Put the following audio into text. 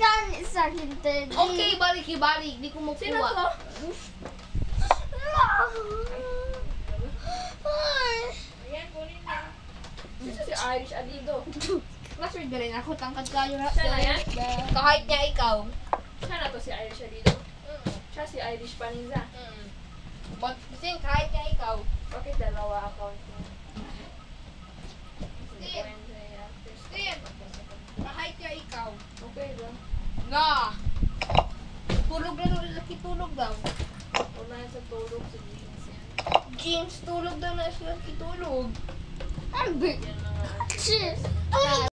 kan sa akin, Teddy. Okay, balik, ibalik. Di ko Sino makuha. to? Ay. Ayan, kunin. Ito si Irish Adido. Ba rin ako? Tangkad kayo na. Siya na yan? Kahit niya ikaw. Siya na to si Irish Adido. Siya si Irish Paniza. But, kasi kahit niya ikaw. Bakit dalawa account mo? Steve. Steve. Kahit niya ikaw. Na. Tulog na nung laki tulog daw. Una sa tulog sa jeans yan. James, tulog daw na. Ano ba? Yan mga Shit. Ay,